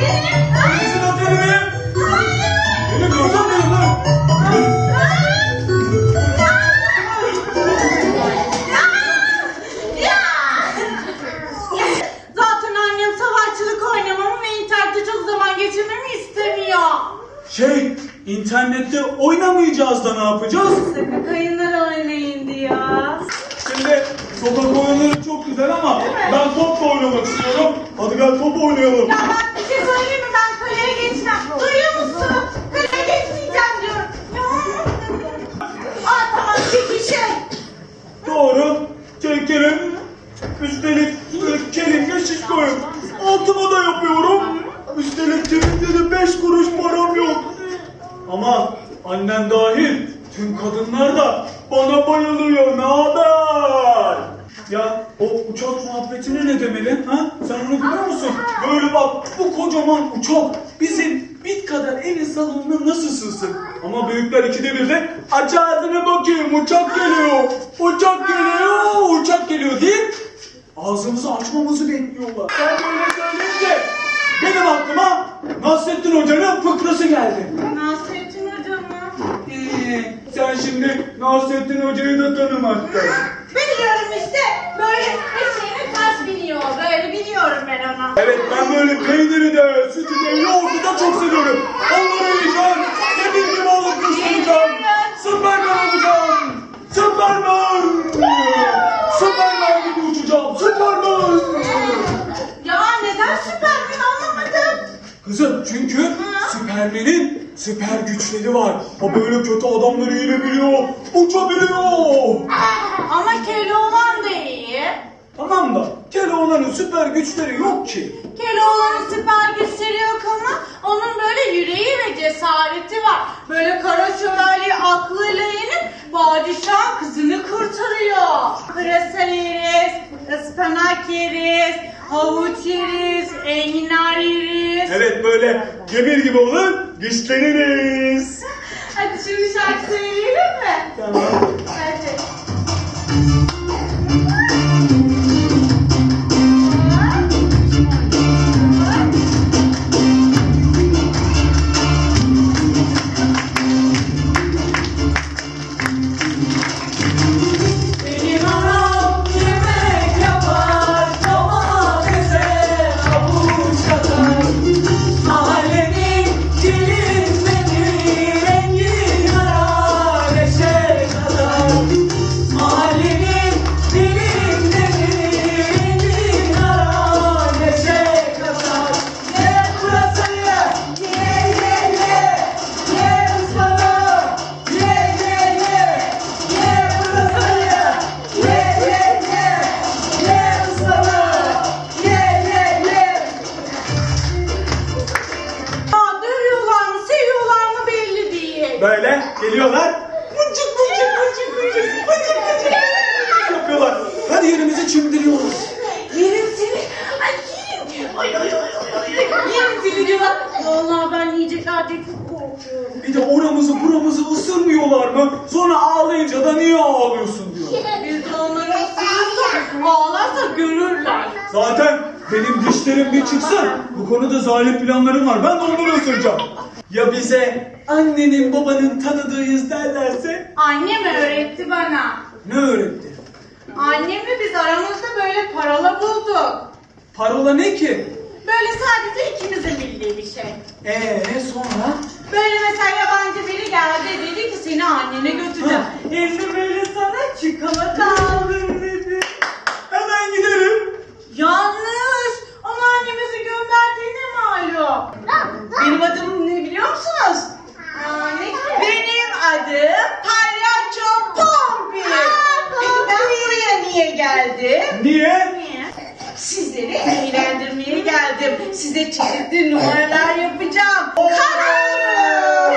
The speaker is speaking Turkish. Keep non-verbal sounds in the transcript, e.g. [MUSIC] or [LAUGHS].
Benim? Lan. Zaten annem savaşçılık oynamamı ve internette çok zaman geçirmemi istemiyor. Şey, internette oynamayacağız da ne yapacağız? Sakın kayınlar oynayın diyor. Şimdi sokak oyunları çok güzel ama ben topla oynamak istiyorum. Hadi gel top oynayalım. Ya [LAUGHS] ben annen dahil tüm kadınlar da bana bayılıyor. Ne haber? Ya o uçak muhabbetine ne demeli? Ha? Sen onu biliyor musun? Böyle bak bu kocaman uçak bizim bit kadar evin salonuna nasıl sığsın? Ama büyükler ikide bir de aç ağzını bakayım uçak geliyor. Uçak geliyor, uçak geliyor deyip ağzımızı açmamızı bekliyorlar. Ben böyle söyleyince benim aklıma Nasrettin Hoca'nın fıkrası geldi. Nasrettin Hoca'yı da tanımakta. Biliyorum işte. Böyle eşeğine ters biniyor. Böyle biliyorum ben onu. Evet ben böyle peyniri de, sütü de, yoğurdu da çok seviyorum. Onları yiyeceğim. Dediğim gibi alıp göstereceğim. Süpermen olacağım. Süpermen. Süpermen gibi uçacağım. Süpermen. Ya neden Süpermen anlamadım. Kızım çünkü Süpermen'in süper güçleri var. O böyle kötü adamları yenebiliyor. Uçabiliyor. Ama Keloğlan da iyi. Tamam da Keloğlan'ın süper güçleri yok ki. Keloğlan'ın süper güçleri yok ama onun böyle yüreği ve cesareti var. Böyle kara şövalye aklıyla yenip padişahın kızını kurtarıyor. Pırasa yeriz, ıspanak yeriz, havuç yeriz, enginar yeriz. Evet böyle cebir gibi olur güçleniriz. Hadi şimdi şarkı söyleyelim mi? Tamam. Hadi. Çimdiriyorlar. Yerim seni. Ay yerim. Ay ay ay ay. Yerim seni diyorlar. Vallahi ben diye çok korkuyorum. Bir de oramızı buramızı ısırmıyorlar mı? Sonra ağlayınca da niye ağlıyorsun diyor. Biz de onları ısırırsak, ağlarsak görürler. Zaten benim dişlerim bir çıksın. Bu konuda zalim planlarım var. Ben de onları ısıracağım. Ya bize annenin babanın tanıdığıyız derlerse? Annem öğretti bana. Ne öğretti? Annemle biz aramızda böyle parola bulduk. Parola ne ki? Böyle sadece ikimizin bildiği bir şey. Ee sonra? Böyle mesela yabancı biri geldi dedi ki seni annene götüreceğim. Evde böyle sana çikolata aldım dedi. Hemen giderim. Yanlış. Onu annemizi gönderdiğine malum. Benim adım ne biliyor musunuz? Aa, ne? Benim adım Palyaço Pompi. Peki ben buraya niye geldim? Niye? Sizleri eğlendirmeye geldim. Size çeşitli numaralar yapacağım. Kararım.